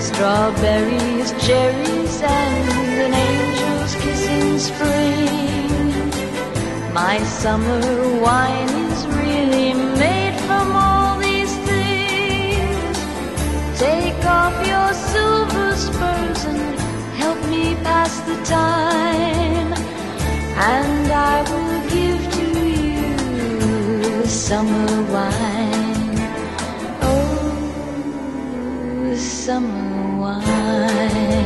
Strawberries, cherries, and an angel's kiss in spring. My summer wine is really made from all these things. Take off your silver spurs and help me pass the time. And I will give to you summer wine. summer wine.